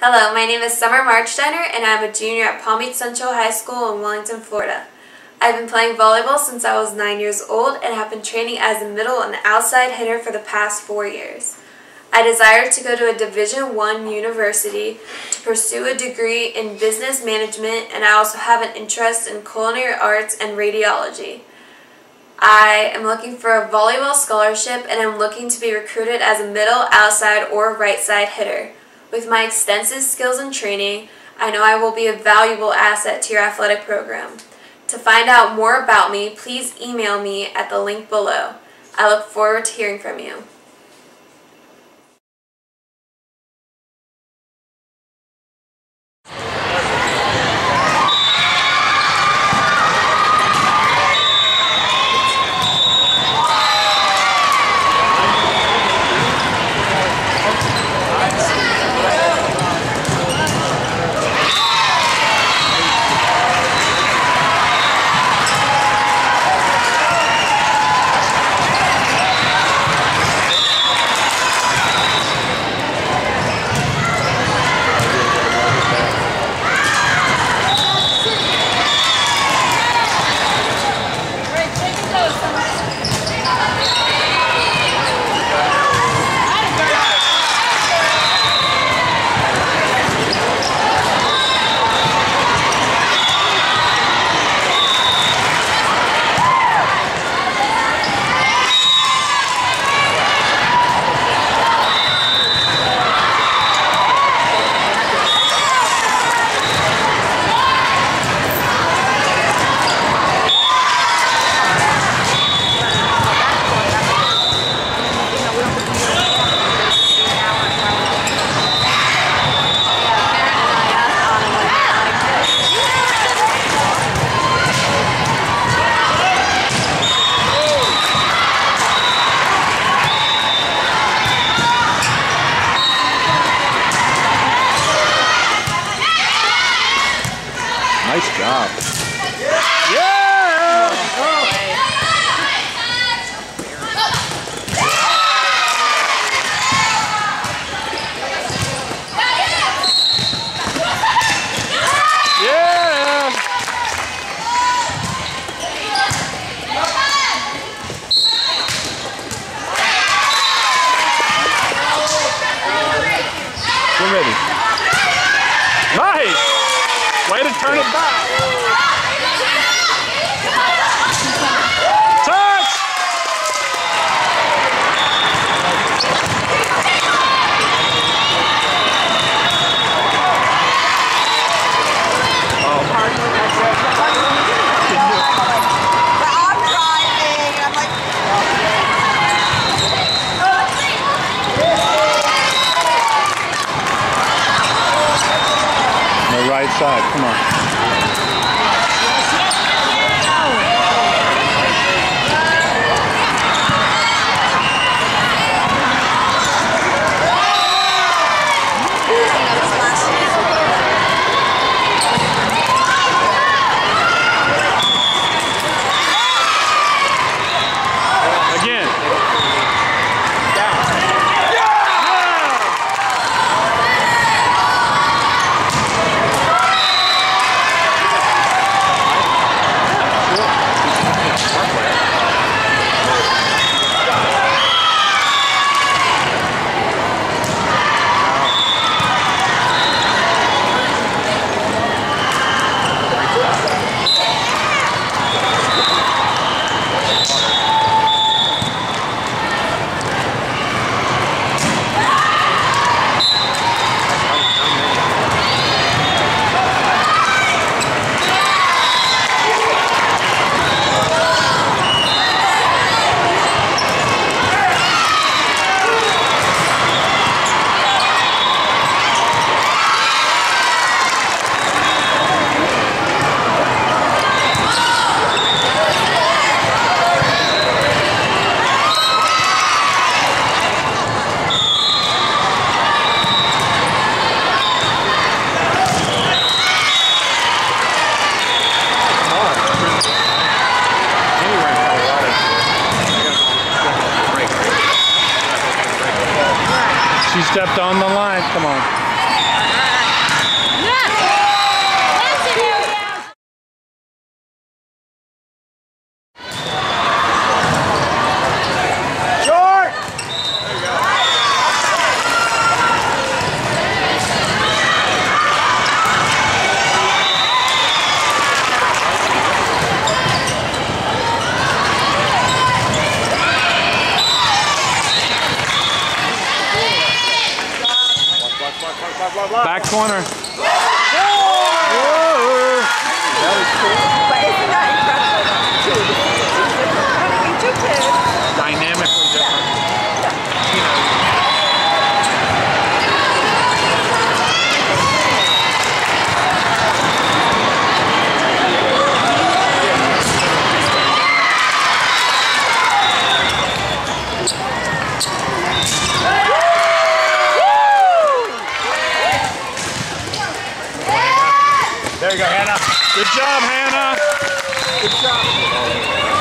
Hello, my name is Summer Marchsteiner and I'm a junior at Palm Beach Central High School in Wellington, Florida. I've been playing volleyball since I was 9 years old and have been training as a middle and outside hitter for the past 4 years. I desire to go to a Division I university to pursue a degree in business management and I also have an interest in culinary arts and radiology. I am looking for a volleyball scholarship and I'm looking to be recruited as a middle, outside, or right side hitter. With my extensive skills and training, I know I will be a valuable asset to your athletic program. To find out more about me, please email me at the link below. I look forward to hearing from you. Nice job. Yeah! Yeah! Ready. Nice! Way to turn it back. Touch! But I'm driving, and I'm like, The right side, come on. She stepped on the line. Come on. Back corner. Isn't There you go, Hannah. Good job, Hannah. Good job.